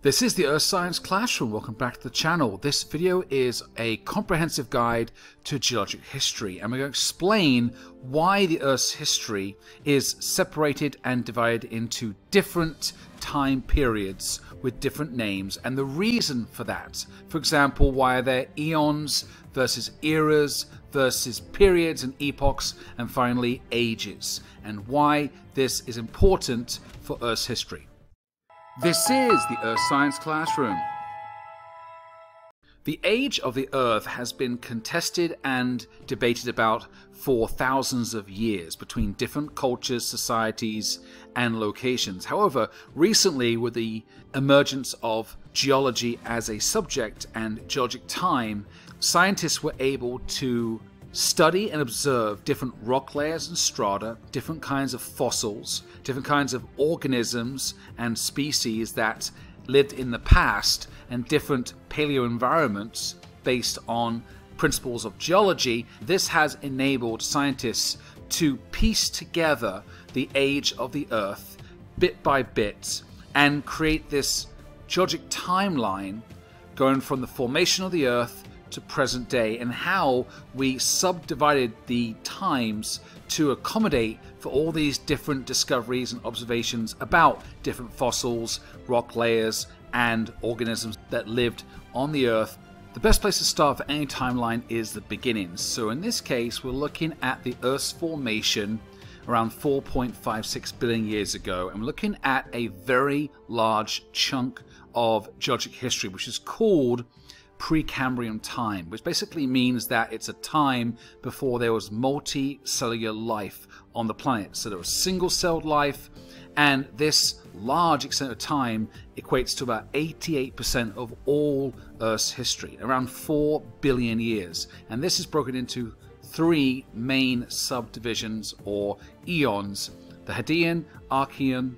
This is the Earth Science Classroom. Welcome back to the channel. This video is a comprehensive guide to geologic history and we're going to explain why the Earth's history is separated and divided into different time periods with different names and the reason for that. For example, why are there eons versus eras versus periods and epochs and finally ages and why this is important for Earth's history. This is the Earth Science Classroom. The age of the Earth has been contested and debated about for thousands of years between different cultures, societies, and locations. However, recently, with the emergence of geology as a subject and geologic time, scientists were able to study and observe different rock layers and strata, different kinds of fossils, different kinds of organisms and species that lived in the past, and different paleo environments based on principles of geology, this has enabled scientists to piece together the age of the Earth bit by bit and create this geologic timeline going from the formation of the Earth to present day and how we subdivided the times to accommodate for all these different discoveries and observations about different fossils, rock layers, and organisms that lived on the Earth. The best place to start for any timeline is the beginnings. So in this case, we're looking at the Earth's formation around 4.56 billion years ago, and we're looking at a very large chunk of geologic history, which is called Precambrian time, which basically means that it's a time before there was multicellular life on the planet. So there was single celled life, and this large extent of time equates to about 88% of all Earth's history, around 4 billion years. And this is broken into three main subdivisions or eons the Hadean, Archean,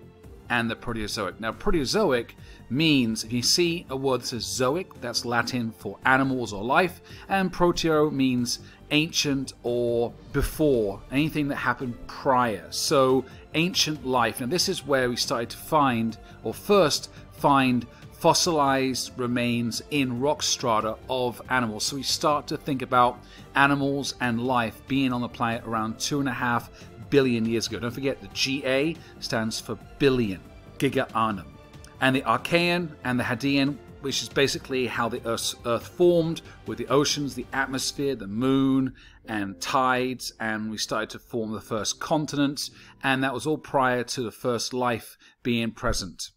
and the Proterozoic. Now, Proterozoic means, if you see a word that says zoic, that's Latin for animals or life, and proteo means ancient or before, anything that happened prior. So, ancient life. Now, this is where we started to find, or first find, fossilized remains in rock strata of animals. So we start to think about animals and life being on the planet around two and a half billion years ago. Don't forget the GA stands for billion, giga annum. And the Archean and the Hadean, which is basically how the Earth, Earth formed with the oceans, the atmosphere, the moon, and tides, and we started to form the first continents, and that was all prior to the first life being present.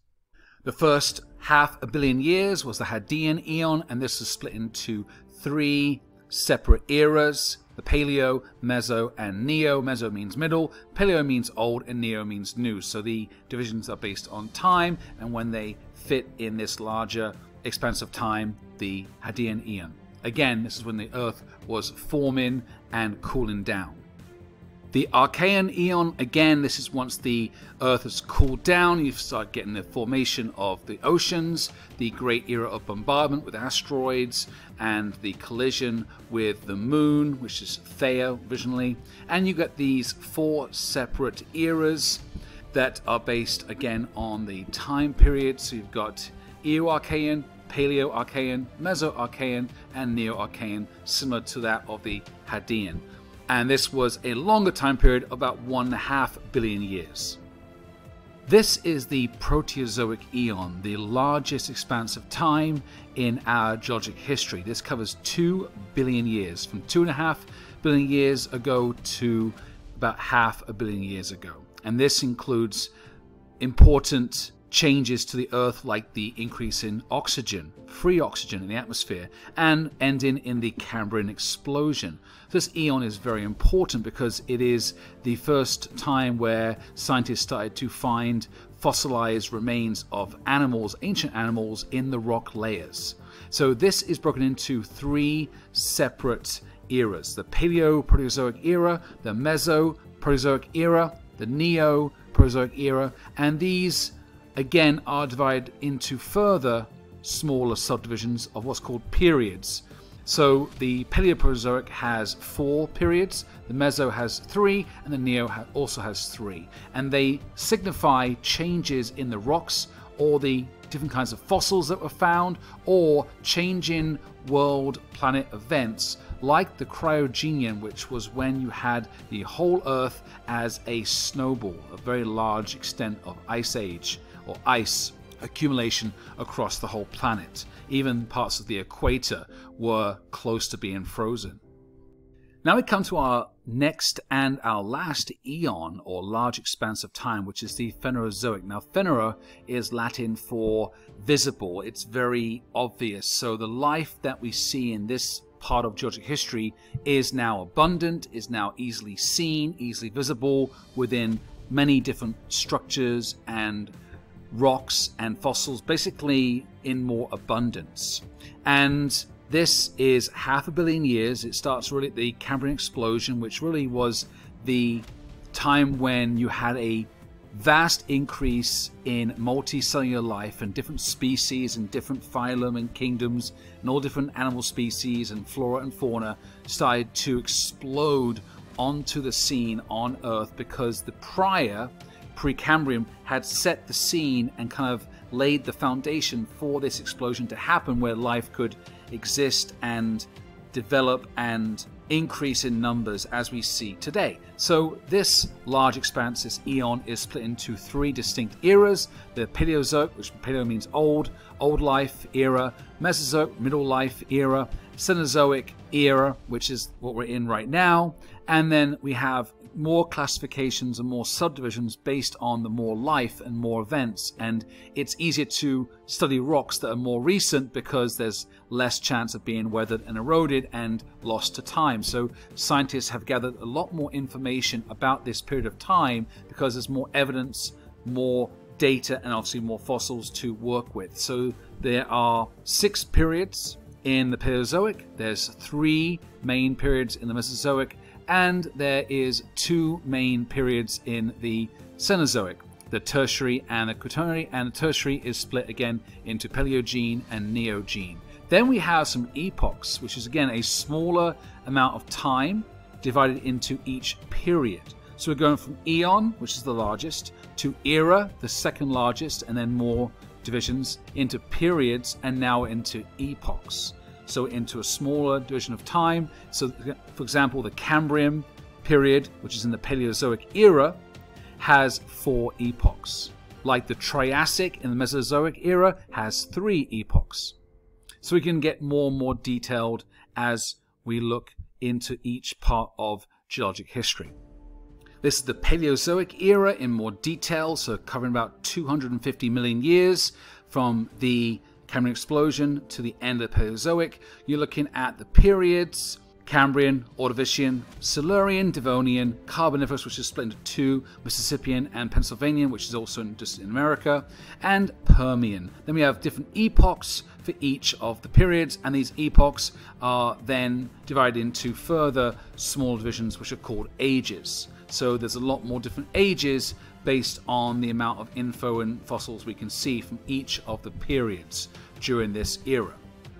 The first half a billion years was the Hadean Eon, and this is split into three separate eras the Paleo, Meso, and Neo. Meso means middle, Paleo means old, and Neo means new. So the divisions are based on time and when they fit in this larger expanse of time, the Hadean Eon. Again, this is when the Earth was forming and cooling down. The Archean Eon, again, this is once the Earth has cooled down, you start getting the formation of the oceans, the great era of bombardment with asteroids, and the collision with the moon, which is Theia originally. And you get these four separate eras that are based again on the time period. So you've got Eoarchean, Paleo-Archean, Meso-Archean, and Neo-Archean, similar to that of the Hadean and this was a longer time period, about one and a half billion years. This is the Proterozoic Eon, the largest expanse of time in our geologic history. This covers 2 billion years, from 2.5 billion years ago to about half a billion years ago. And this includes important changes to the Earth, like the increase in oxygen, free oxygen in the atmosphere, and ending in the Cambrian explosion. This eon is very important because it is the first time where scientists started to find fossilized remains of animals, ancient animals, in the rock layers. So this is broken into three separate eras the Paleo Proterozoic era, the Meso Proterozoic era, the Neo Proterozoic era, and these again are divided into further smaller subdivisions of what's called periods. So the Paleoproterozoic has four periods, the Meso has three, and the Neo also has three. And they signify changes in the rocks or the different kinds of fossils that were found, or change in world planet events like the Cryogenian, which was when you had the whole Earth as a snowball, a very large extent of ice age or ice accumulation across the whole planet. Even parts of the equator were close to being frozen. Now we come to our next and our last eon, or large expanse of time, which is the Phanerozoic. Now, Phanero is Latin for visible, it's very obvious. So, the life that we see in this part of geologic history is now abundant, is now easily seen, easily visible within many different structures and rocks and fossils, basically in more abundance. And this is half a billion years. It starts really at the Cambrian explosion, which really was the time when you had a vast increase in multicellular life and different species and different phylum and kingdoms and all different animal species and flora and fauna started to explode onto the scene on Earth because the prior Precambrian had set the scene and kind of laid the foundation for this explosion to happen where life could exist and develop and increase in numbers as we see today. So this large expanse, this eon, is split into three distinct eras. The Paleozoic, which paleo means old, old life era, Mesozoic, middle life era, Cenozoic era, which is what we're in right now, and then we have more classifications and more subdivisions based on the more life and more events. And it's easier to study rocks that are more recent because there's less chance of being weathered and eroded and lost to time. So scientists have gathered a lot more information about this period of time because there's more evidence, more data, and obviously more fossils to work with. So there are six periods in the Paleozoic, there's three main periods in the Mesozoic, and there is two main periods in the Cenozoic, the Tertiary and the Quaternary, and the Tertiary is split again into Paleogene and Neogene. Then we have some epochs, which is again a smaller amount of time divided into each period. So we're going from Eon, which is the largest, to Era, the second largest, and then more divisions, into periods, and now into epochs so into a smaller division of time. So, for example, the Cambrian period, which is in the Paleozoic era, has four epochs. Like the Triassic in the Mesozoic era has three epochs. So we can get more and more detailed as we look into each part of geologic history. This is the Paleozoic era in more detail, so covering about 250 million years from the Cambrian explosion to the end of the Paleozoic, you're looking at the periods Cambrian, Ordovician, Silurian, Devonian, Carboniferous, which is split into two, Mississippian and Pennsylvanian, which is also in, just in America, and Permian. Then we have different epochs for each of the periods, and these epochs are then divided into further small divisions, which are called ages. So there's a lot more different ages based on the amount of info and fossils we can see from each of the periods during this era.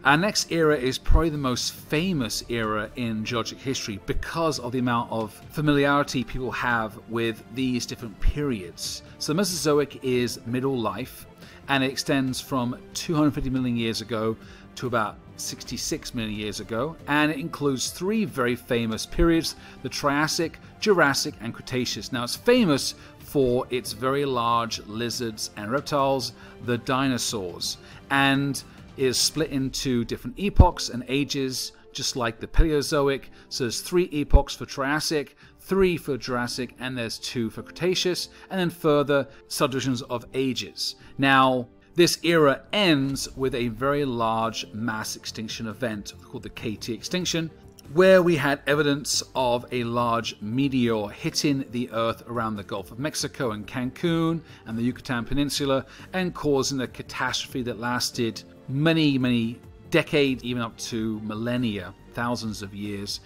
Our next era is probably the most famous era in geologic history because of the amount of familiarity people have with these different periods. So the Mesozoic is middle life and it extends from 250 million years ago to about 66 million years ago, and it includes three very famous periods the Triassic, Jurassic, and Cretaceous. Now, it's famous for its very large lizards and reptiles, the dinosaurs, and is split into different epochs and ages, just like the Paleozoic. So there's three epochs for Triassic, three for Jurassic, and there's two for Cretaceous, and then further subdivisions of ages. Now, this era ends with a very large mass extinction event called the KT extinction, where we had evidence of a large meteor hitting the Earth around the Gulf of Mexico and Cancun and the Yucatan Peninsula and causing a catastrophe that lasted many, many decades, even up to millennia, thousands of years.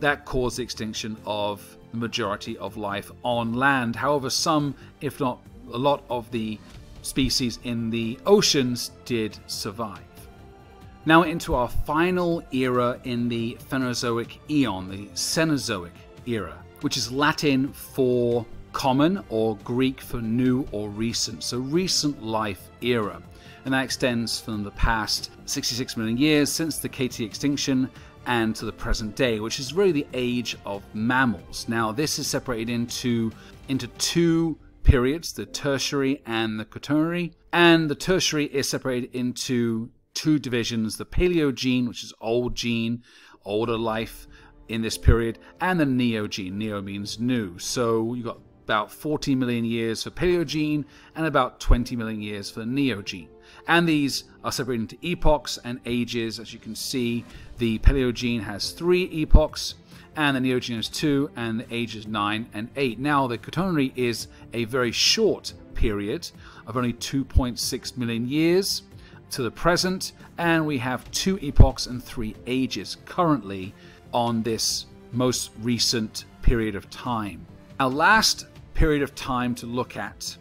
That caused the extinction of the majority of life on land. However, some, if not a lot, of the species in the oceans did survive. Now into our final era in the Phanerozoic Eon, the Cenozoic era, which is Latin for common or Greek for new or recent, so recent life era. and that extends from the past 66 million years since the KT extinction and to the present day, which is really the age of mammals. Now, this is separated into, into two periods, the tertiary and the quaternary, and the tertiary is separated into two divisions, the Paleogene, which is old gene, older life in this period, and the Neogene. Neo means new. So you've got about 40 million years for Paleogene and about 20 million years for Neogene. And these are separated into epochs and ages. As you can see, the Paleogene has three epochs, and the Neogene has two, and the age is nine and eight. Now, the Quaternary is a very short period of only 2.6 million years to the present, and we have two epochs and three ages currently on this most recent period of time. Our last period of time to look at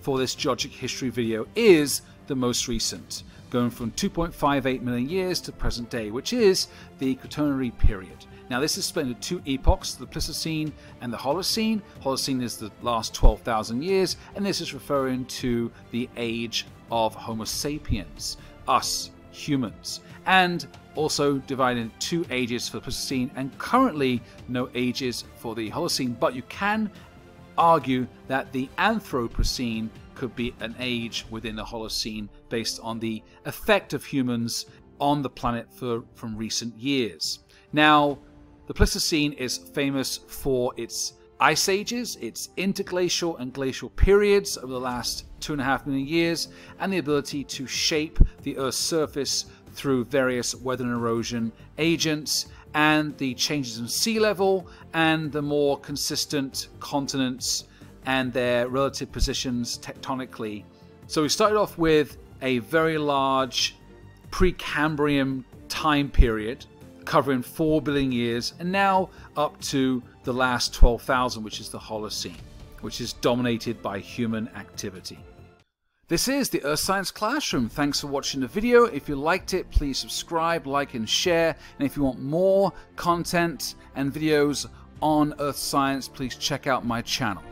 for this geologic history video is the most recent, going from 2.58 million years to present day, which is the Quaternary period. Now, this is split into two epochs, the Pleistocene and the Holocene. Holocene is the last 12,000 years, and this is referring to the age of Homo sapiens, us humans, and also divided into two ages for the Pleistocene, and currently no ages for the Holocene, but you can argue that the Anthropocene could be an age within the Holocene based on the effect of humans on the planet for, from recent years. Now, the Pleistocene is famous for its ice ages, its interglacial and glacial periods over the last two and a half million years, and the ability to shape the Earth's surface through various weather and erosion agents, and the changes in sea level, and the more consistent continents and their relative positions tectonically. So we started off with a very large Precambrian time period covering 4 billion years, and now up to the last 12,000, which is the Holocene, which is dominated by human activity. This is the Earth Science Classroom. Thanks for watching the video. If you liked it, please subscribe, like, and share. And if you want more content and videos on Earth Science, please check out my channel.